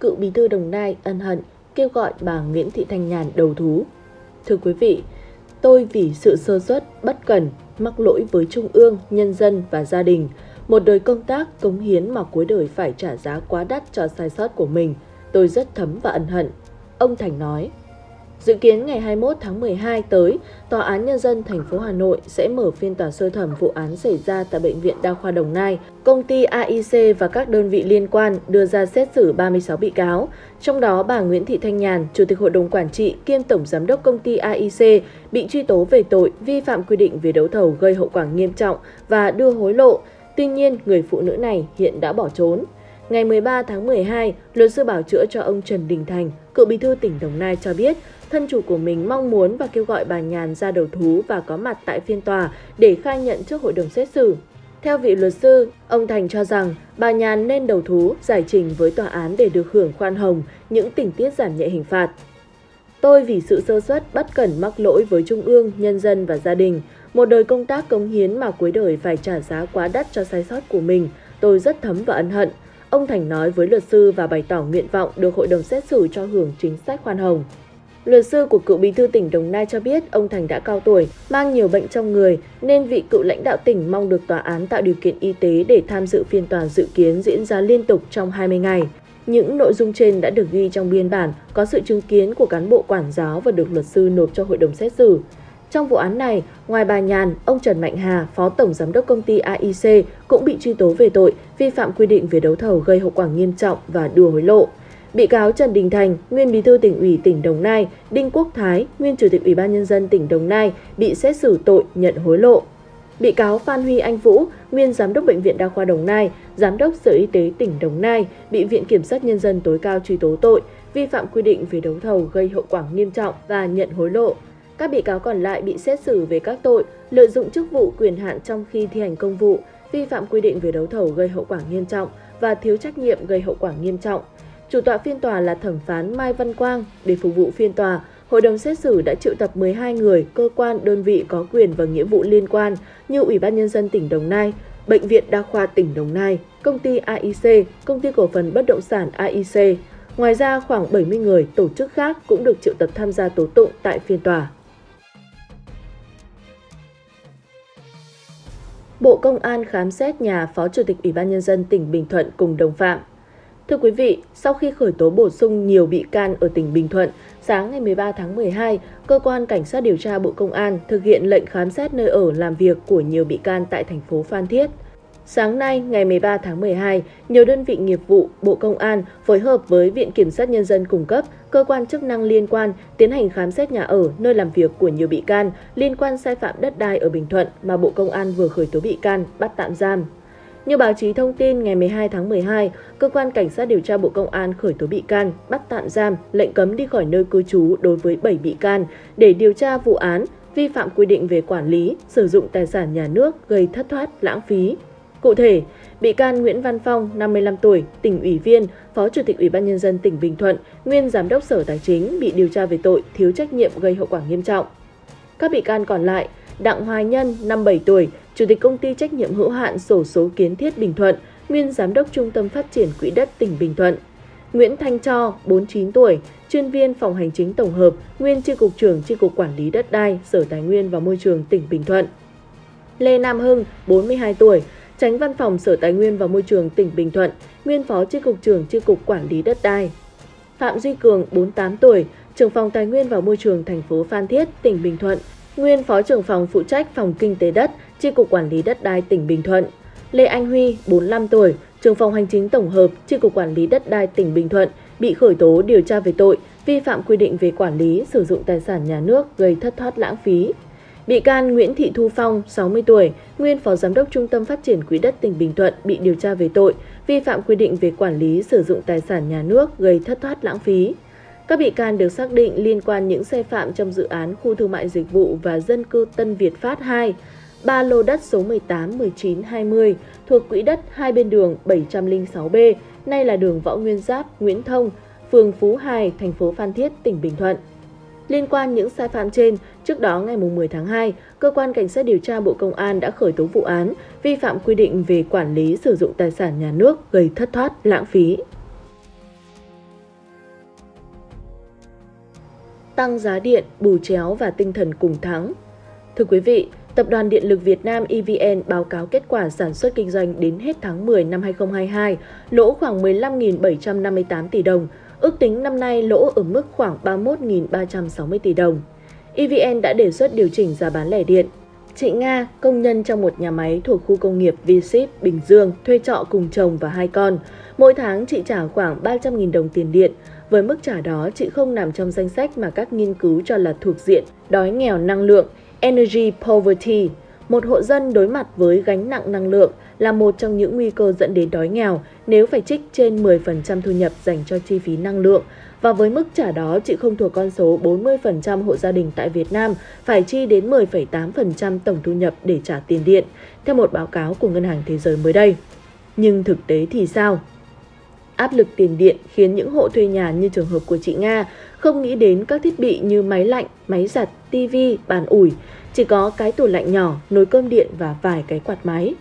cựu bí thư Đồng Nai ân hận kêu gọi bà Nguyễn Thị Thanh Nhàn đầu thú. Thưa quý vị, tôi vì sự sơ suất, bất cẩn, mắc lỗi với Trung ương, nhân dân và gia đình, một đời công tác, cống hiến mà cuối đời phải trả giá quá đắt cho sai sót của mình, tôi rất thấm và ân hận. Ông Thành nói. Dự kiến ngày 21 tháng 12 tới, Tòa án Nhân dân thành phố Hà Nội sẽ mở phiên tòa sơ thẩm vụ án xảy ra tại Bệnh viện Đa khoa Đồng Nai. Công ty AIC và các đơn vị liên quan đưa ra xét xử 36 bị cáo, trong đó bà Nguyễn Thị Thanh Nhàn, Chủ tịch Hội đồng Quản trị kiêm Tổng Giám đốc Công ty AIC, bị truy tố về tội vi phạm quy định về đấu thầu gây hậu quả nghiêm trọng và đưa hối lộ. Tuy nhiên, người phụ nữ này hiện đã bỏ trốn. Ngày 13 tháng 12, luật sư bảo chữa cho ông Trần Đình Thành, cựu bí thư tỉnh Đồng Nai cho biết, thân chủ của mình mong muốn và kêu gọi bà Nhàn ra đầu thú và có mặt tại phiên tòa để khai nhận trước hội đồng xét xử. Theo vị luật sư, ông Thành cho rằng bà Nhàn nên đầu thú giải trình với tòa án để được hưởng khoan hồng những tình tiết giảm nhẹ hình phạt. Tôi vì sự sơ suất, bất cẩn mắc lỗi với Trung ương, nhân dân và gia đình, một đời công tác cống hiến mà cuối đời phải trả giá quá đắt cho sai sót của mình, tôi rất thấm và ân hận. Ông Thành nói với luật sư và bày tỏ nguyện vọng được hội đồng xét xử cho hưởng chính sách khoan hồng. Luật sư của cựu bí thư tỉnh Đồng Nai cho biết ông Thành đã cao tuổi, mang nhiều bệnh trong người nên vị cựu lãnh đạo tỉnh mong được tòa án tạo điều kiện y tế để tham dự phiên tòa dự kiến diễn ra liên tục trong 20 ngày. Những nội dung trên đã được ghi trong biên bản, có sự chứng kiến của cán bộ quản giáo và được luật sư nộp cho hội đồng xét xử. Trong vụ án này, ngoài bà Nhàn, ông Trần Mạnh Hà, Phó Tổng Giám đốc công ty AIC cũng bị truy tố về tội vi phạm quy định về đấu thầu gây hậu quả nghiêm trọng và đưa hối lộ. Bị cáo Trần Đình Thành, nguyên bí thư tỉnh ủy tỉnh Đồng Nai, Đinh Quốc Thái, nguyên chủ tịch Ủy ban nhân dân tỉnh Đồng Nai bị xét xử tội nhận hối lộ. Bị cáo Phan Huy Anh Vũ, nguyên giám đốc bệnh viện Đa khoa Đồng Nai, giám đốc Sở Y tế tỉnh Đồng Nai bị Viện kiểm sát nhân dân tối cao truy tố tội vi phạm quy định về đấu thầu gây hậu quả nghiêm trọng và nhận hối lộ. Các bị cáo còn lại bị xét xử về các tội lợi dụng chức vụ quyền hạn trong khi thi hành công vụ, vi phạm quy định về đấu thầu gây hậu quả nghiêm trọng và thiếu trách nhiệm gây hậu quả nghiêm trọng. Chủ tọa phiên tòa là thẩm phán Mai Văn Quang. Để phục vụ phiên tòa, Hội đồng xét xử đã triệu tập 12 người, cơ quan, đơn vị có quyền và nghĩa vụ liên quan như Ủy ban Nhân dân tỉnh Đồng Nai, Bệnh viện Đa khoa tỉnh Đồng Nai, Công ty AIC, Công ty Cổ phần Bất động sản AIC. Ngoài ra, khoảng 70 người, tổ chức khác cũng được triệu tập tham gia tố tụng tại phiên tòa. Bộ Công an khám xét nhà Phó Chủ tịch Ủy ban Nhân dân tỉnh Bình Thuận cùng đồng phạm. Thưa quý vị, sau khi khởi tố bổ sung nhiều bị can ở tỉnh Bình Thuận, sáng ngày 13 tháng 12, Cơ quan Cảnh sát điều tra Bộ Công an thực hiện lệnh khám xét nơi ở làm việc của nhiều bị can tại thành phố Phan Thiết. Sáng nay, ngày 13 tháng 12, nhiều đơn vị nghiệp vụ Bộ Công an phối hợp với Viện Kiểm sát Nhân dân cung cấp, cơ quan chức năng liên quan tiến hành khám xét nhà ở, nơi làm việc của nhiều bị can liên quan sai phạm đất đai ở Bình Thuận mà Bộ Công an vừa khởi tố bị can, bắt tạm giam. Như báo chí thông tin ngày 12 tháng 12, Cơ quan Cảnh sát điều tra Bộ Công an khởi tố bị can, bắt tạm giam, lệnh cấm đi khỏi nơi cư trú đối với 7 bị can để điều tra vụ án vi phạm quy định về quản lý, sử dụng tài sản nhà nước gây thất thoát, lãng phí. Cụ thể, bị can Nguyễn Văn Phong, 55 tuổi, tỉnh ủy viên, Phó Chủ tịch Ủy ban Nhân dân tỉnh Bình Thuận, nguyên Giám đốc Sở Tài chính bị điều tra về tội thiếu trách nhiệm gây hậu quả nghiêm trọng. Các bị can còn lại, Đặng Hoài Nhân, 57 tuổi, Chủ tịch Công ty Trách nhiệm hữu hạn Sổ số Kiến thiết Bình Thuận, nguyên Giám đốc Trung tâm Phát triển Quỹ đất tỉnh Bình Thuận. Nguyễn Thanh Cho, 49 tuổi, chuyên viên phòng hành chính tổng hợp, nguyên tri cục trưởng tri cục quản lý đất đai, Sở Tài nguyên và Môi trường tỉnh Bình Thuận. Lê Nam Hưng, 42 tuổi, tránh văn phòng Sở Tài nguyên và Môi trường tỉnh Bình Thuận, nguyên phó tri cục trưởng tri cục quản lý đất đai. Phạm Duy Cường, 48 tuổi, trưởng phòng Tài nguyên và Môi trường thành phố Phan Thiết, tỉnh Bình Thuận, nguyên phó trưởng phòng phụ trách phòng kinh tế đất, Chi cục Quản lý đất đai tỉnh Bình Thuận. Lê Anh Huy, 45 tuổi, trưởng phòng hành chính tổng hợp, Chi cục Quản lý đất đai tỉnh Bình Thuận bị khởi tố điều tra về tội vi phạm quy định về quản lý sử dụng tài sản nhà nước gây thất thoát lãng phí. Bị can Nguyễn Thị Thu Phong, 60 tuổi, nguyên phó giám đốc Trung tâm Phát triển Quỹ đất tỉnh Bình Thuận bị điều tra về tội vi phạm quy định về quản lý sử dụng tài sản nhà nước gây thất thoát lãng phí. Các bị can được xác định liên quan những sai phạm trong dự án khu thương mại dịch vụ và dân cư Tân Việt Phát 2, ba lô đất số 18, 19, 20 thuộc quỹ đất hai bên đường 706B, nay là đường Võ Nguyên Giáp, Nguyễn Thông, phường Phú Hải, thành phố Phan Thiết, tỉnh Bình Thuận. Liên quan những sai phạm trên, trước đó ngày 10 tháng 2, Cơ quan Cảnh sát điều tra Bộ Công an đã khởi tố vụ án vi phạm quy định về quản lý sử dụng tài sản nhà nước gây thất thoát, lãng phí. Tăng giá điện, bù chéo và tinh thần cùng thắng. Thưa quý vị, Tập đoàn Điện lực Việt Nam EVN báo cáo kết quả sản xuất kinh doanh đến hết tháng 10 năm 2022, lỗ khoảng 15.758 tỷ đồng, ước tính năm nay lỗ ở mức khoảng 31.360 tỷ đồng. EVN đã đề xuất điều chỉnh giá bán lẻ điện. Chị Nga, công nhân trong một nhà máy thuộc khu công nghiệp v Bình Dương, thuê trọ cùng chồng và hai con. Mỗi tháng chị trả khoảng 300.000 đồng tiền điện. Với mức trả đó, chị không nằm trong danh sách mà các nghiên cứu cho là thuộc diện đói nghèo năng lượng, energy poverty. Một hộ dân đối mặt với gánh nặng năng lượng là một trong những nguy cơ dẫn đến đói nghèo nếu phải trích trên 10% thu nhập dành cho chi phí năng lượng. Và với mức trả đó, chị không thuộc con số 40% hộ gia đình tại Việt Nam phải chi đến 10,8% tổng thu nhập để trả tiền điện, theo một báo cáo của Ngân hàng Thế giới mới đây. Nhưng thực tế thì sao? Áp lực tiền điện khiến những hộ thuê nhà như trường hợp của chị Nga không nghĩ đến các thiết bị như máy lạnh, máy giặt, tivi, bàn ủi, chỉ có cái tủ lạnh nhỏ, nồi cơm điện và vài cái quạt máy.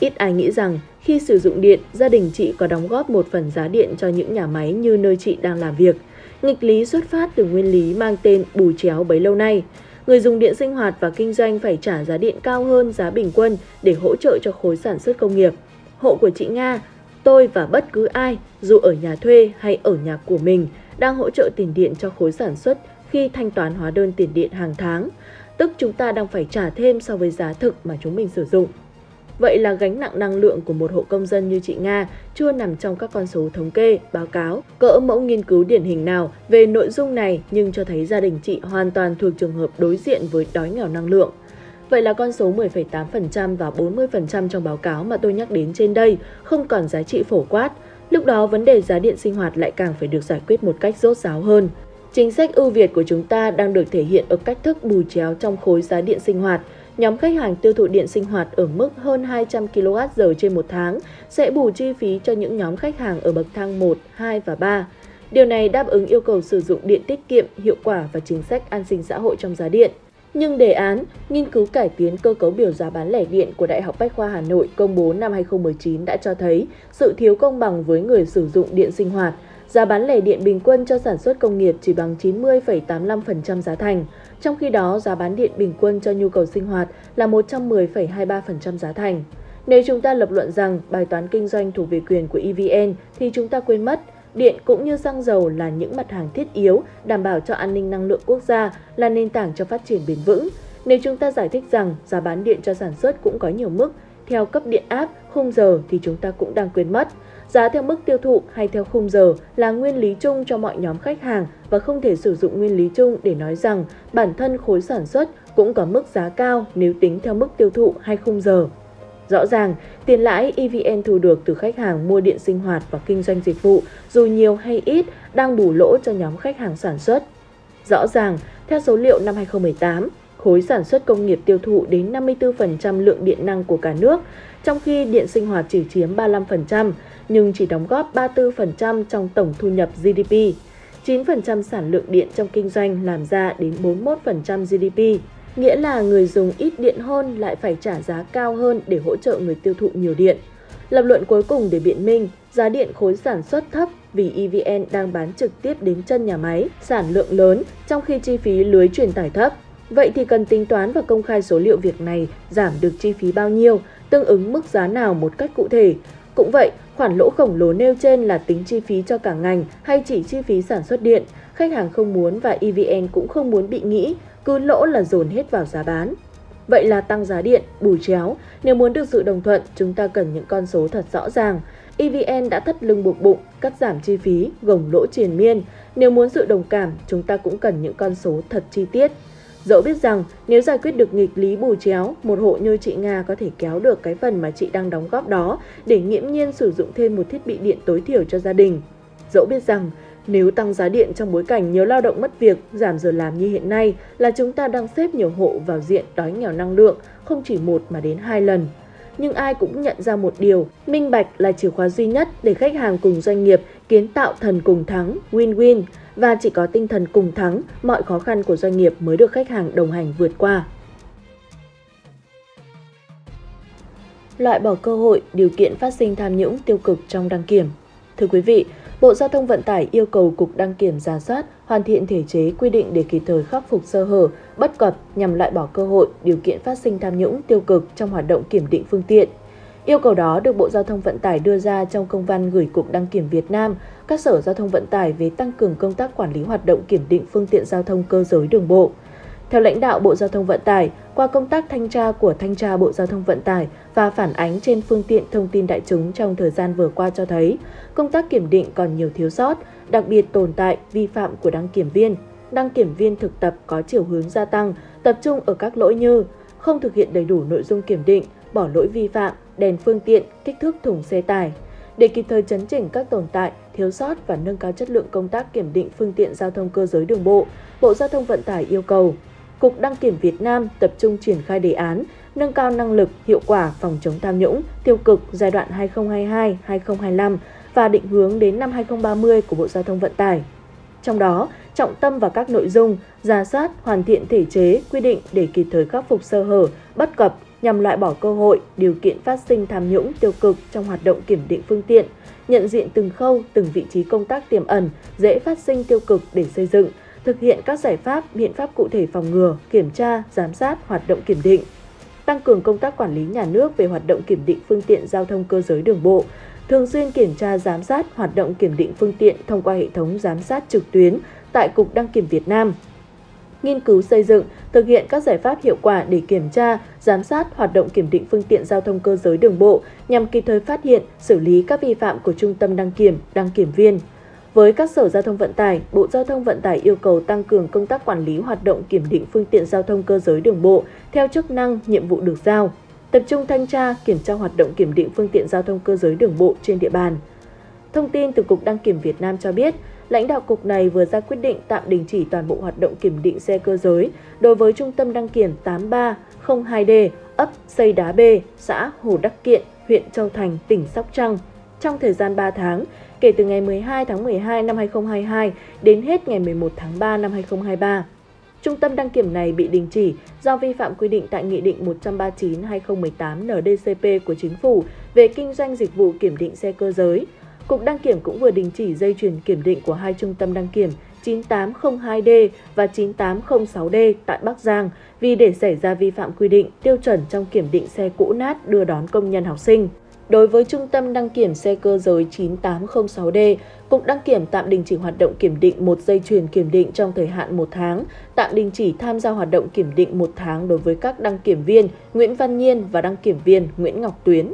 Ít ai nghĩ rằng khi sử dụng điện, gia đình chị có đóng góp một phần giá điện cho những nhà máy như nơi chị đang làm việc. Nghịch lý xuất phát từ nguyên lý mang tên bù chéo bấy lâu nay. Người dùng điện sinh hoạt và kinh doanh phải trả giá điện cao hơn giá bình quân để hỗ trợ cho khối sản xuất công nghiệp. Hộ của chị Nga, tôi và bất cứ ai, dù ở nhà thuê hay ở nhà của mình, đang hỗ trợ tiền điện cho khối sản xuất khi thanh toán hóa đơn tiền điện hàng tháng, tức chúng ta đang phải trả thêm so với giá thực mà chúng mình sử dụng. Vậy là gánh nặng năng lượng của một hộ công dân như chị Nga chưa nằm trong các con số thống kê, báo cáo, cỡ mẫu nghiên cứu điển hình nào về nội dung này nhưng cho thấy gia đình chị hoàn toàn thuộc trường hợp đối diện với đói nghèo năng lượng. Vậy là con số 10,8% và 40% trong báo cáo mà tôi nhắc đến trên đây không còn giá trị phổ quát. Lúc đó vấn đề giá điện sinh hoạt lại càng phải được giải quyết một cách rốt ráo hơn. Chính sách ưu việt của chúng ta đang được thể hiện ở cách thức bù chéo trong khối giá điện sinh hoạt. Nhóm khách hàng tiêu thụ điện sinh hoạt ở mức hơn 200 kWh trên một tháng sẽ bù chi phí cho những nhóm khách hàng ở bậc thang 1, 2 và 3. Điều này đáp ứng yêu cầu sử dụng điện tiết kiệm, hiệu quả và chính sách an sinh xã hội trong giá điện. Nhưng đề án nghiên cứu cải tiến cơ cấu biểu giá bán lẻ điện của Đại học Bách khoa Hà Nội công bố năm 2019 đã cho thấy sự thiếu công bằng với người sử dụng điện sinh hoạt – Giá bán lẻ điện bình quân cho sản xuất công nghiệp chỉ bằng 90,85% giá thành, trong khi đó giá bán điện bình quân cho nhu cầu sinh hoạt là 110,23% giá thành. Nếu chúng ta lập luận rằng bài toán kinh doanh thuộc về quyền của EVN thì chúng ta quên mất điện cũng như xăng dầu là những mặt hàng thiết yếu đảm bảo cho an ninh năng lượng quốc gia là nền tảng cho phát triển bền vững. Nếu chúng ta giải thích rằng giá bán điện cho sản xuất cũng có nhiều mức theo cấp điện áp, khung giờ thì chúng ta cũng đang quên mất. Giá theo mức tiêu thụ hay theo khung giờ là nguyên lý chung cho mọi nhóm khách hàng và không thể sử dụng nguyên lý chung để nói rằng bản thân khối sản xuất cũng có mức giá cao nếu tính theo mức tiêu thụ hay khung giờ. Rõ ràng, tiền lãi EVN thu được từ khách hàng mua điện sinh hoạt và kinh doanh dịch vụ, dù nhiều hay ít, đang bù lỗ cho nhóm khách hàng sản xuất. Rõ ràng, theo số liệu năm 2018, khối sản xuất công nghiệp tiêu thụ đến 54% lượng điện năng của cả nước, trong khi điện sinh hoạt chỉ chiếm 35%, nhưng chỉ đóng góp 34% trong tổng thu nhập GDP. 9% sản lượng điện trong kinh doanh làm ra đến 41% GDP, nghĩa là người dùng ít điện hơn lại phải trả giá cao hơn để hỗ trợ người tiêu thụ nhiều điện. Lập luận cuối cùng để biện minh, giá điện khối sản xuất thấp vì EVN đang bán trực tiếp đến chân nhà máy, sản lượng lớn trong khi chi phí lưới truyền tải thấp. Vậy thì cần tính toán và công khai số liệu việc này giảm được chi phí bao nhiêu, tương ứng mức giá nào một cách cụ thể. Cũng vậy, khoản lỗ khổng lồ nêu trên là tính chi phí cho cả ngành hay chỉ chi phí sản xuất điện, khách hàng không muốn và EVN cũng không muốn bị nghĩ, cứ lỗ là dồn hết vào giá bán. Vậy là tăng giá điện, bù chéo, nếu muốn được sự đồng thuận, chúng ta cần những con số thật rõ ràng. EVN đã thắt lưng buộc bụng, cắt giảm chi phí, gồng lỗ triền miên. Nếu muốn sự đồng cảm, chúng ta cũng cần những con số thật chi tiết. Dẫu biết rằng nếu giải quyết được nghịch lý bù chéo, một hộ như chị Nga có thể kéo được cái phần mà chị đang đóng góp đó để nghiễm nhiên sử dụng thêm một thiết bị điện tối thiểu cho gia đình. Dẫu biết rằng nếu tăng giá điện trong bối cảnh nhiều lao động mất việc, giảm giờ làm như hiện nay là chúng ta đang xếp nhiều hộ vào diện đói nghèo năng lượng, không chỉ một mà đến hai lần. Nhưng ai cũng nhận ra một điều, minh bạch là chìa khóa duy nhất để khách hàng cùng doanh nghiệp kiến tạo thần cùng thắng, win-win, và chỉ có tinh thần cùng thắng, mọi khó khăn của doanh nghiệp mới được khách hàng đồng hành vượt qua. Loại bỏ cơ hội, điều kiện phát sinh tham nhũng tiêu cực trong đăng kiểm. Thưa quý vị, Bộ Giao thông Vận tải yêu cầu Cục Đăng kiểm ra soát, hoàn thiện thể chế quy định để kịp thời khắc phục sơ hở, bất cập nhằm loại bỏ cơ hội, điều kiện phát sinh tham nhũng tiêu cực trong hoạt động kiểm định phương tiện. Yêu cầu đó được Bộ Giao thông Vận tải đưa ra trong công văn gửi Cục Đăng kiểm Việt Nam, các sở giao thông vận tải về tăng cường công tác quản lý hoạt động kiểm định phương tiện giao thông cơ giới đường bộ. Theo lãnh đạo Bộ Giao thông Vận tải, qua công tác thanh tra của Thanh tra Bộ Giao thông Vận tải và phản ánh trên phương tiện thông tin đại chúng trong thời gian vừa qua cho thấy, công tác kiểm định còn nhiều thiếu sót, đặc biệt tồn tại vi phạm của đăng kiểm viên. Đăng kiểm viên thực tập có chiều hướng gia tăng, tập trung ở các lỗi như không thực hiện đầy đủ nội dung kiểm định, bỏ lỗi vi phạm, đèn phương tiện, kích thước thùng xe tải. Để kịp thời chấn chỉnh các tồn tại, thiếu sót và nâng cao chất lượng công tác kiểm định phương tiện giao thông cơ giới đường bộ, Bộ Giao thông Vận tải yêu cầu Cục Đăng kiểm Việt Nam tập trung triển khai đề án nâng cao năng lực, hiệu quả phòng chống tham nhũng, tiêu cực giai đoạn 2022-2025 và định hướng đến năm 2030 của Bộ Giao thông Vận tải. Trong đó, trọng tâm vào các nội dung ra soát, hoàn thiện thể chế, quy định để kịp thời khắc phục sơ hở, bất cập nhằm loại bỏ cơ hội, điều kiện phát sinh tham nhũng tiêu cực trong hoạt động kiểm định phương tiện, nhận diện từng khâu, từng vị trí công tác tiềm ẩn, dễ phát sinh tiêu cực để xây dựng, thực hiện các giải pháp, biện pháp cụ thể phòng ngừa, kiểm tra, giám sát hoạt động kiểm định, tăng cường công tác quản lý nhà nước về hoạt động kiểm định phương tiện giao thông cơ giới đường bộ, thường xuyên kiểm tra giám sát hoạt động kiểm định phương tiện thông qua hệ thống giám sát trực tuyến tại Cục Đăng kiểm Việt Nam. Nghiên cứu xây dựng, thực hiện các giải pháp hiệu quả để kiểm tra, giám sát hoạt động kiểm định phương tiện giao thông cơ giới đường bộ nhằm kịp thời phát hiện, xử lý các vi phạm của Trung tâm đăng kiểm, đăng kiểm viên. Với các sở giao thông vận tải, Bộ Giao thông Vận tải yêu cầu tăng cường công tác quản lý hoạt động kiểm định phương tiện giao thông cơ giới đường bộ theo chức năng, nhiệm vụ được giao, tập trung thanh tra, kiểm tra hoạt động kiểm định phương tiện giao thông cơ giới đường bộ trên địa bàn. Thông tin từ Cục Đăng kiểm Việt Nam cho biết, lãnh đạo cục này vừa ra quyết định tạm đình chỉ toàn bộ hoạt động kiểm định xe cơ giới đối với Trung tâm đăng kiểm 8302D, ấp Xây Đá B, xã Hồ Đắc Kiện, huyện Châu Thành, tỉnh Sóc Trăng trong thời gian 3 tháng, kể từ ngày 12 tháng 12 năm 2022 đến hết ngày 11 tháng 3 năm 2023. Trung tâm đăng kiểm này bị đình chỉ do vi phạm quy định tại Nghị định 139-2018 NDCP của Chính phủ về kinh doanh dịch vụ kiểm định xe cơ giới. Cục đăng kiểm cũng vừa đình chỉ dây chuyền kiểm định của hai trung tâm đăng kiểm 9802D và 9806D tại Bắc Giang vì để xảy ra vi phạm quy định tiêu chuẩn trong kiểm định xe cũ nát đưa đón công nhân học sinh. Đối với Trung tâm đăng kiểm xe cơ giới 9806D, Cục Đăng kiểm tạm đình chỉ hoạt động kiểm định một dây chuyền kiểm định trong thời hạn một tháng, tạm đình chỉ tham gia hoạt động kiểm định một tháng đối với các đăng kiểm viên Nguyễn Văn Nhiên và đăng kiểm viên Nguyễn Ngọc Tuyến.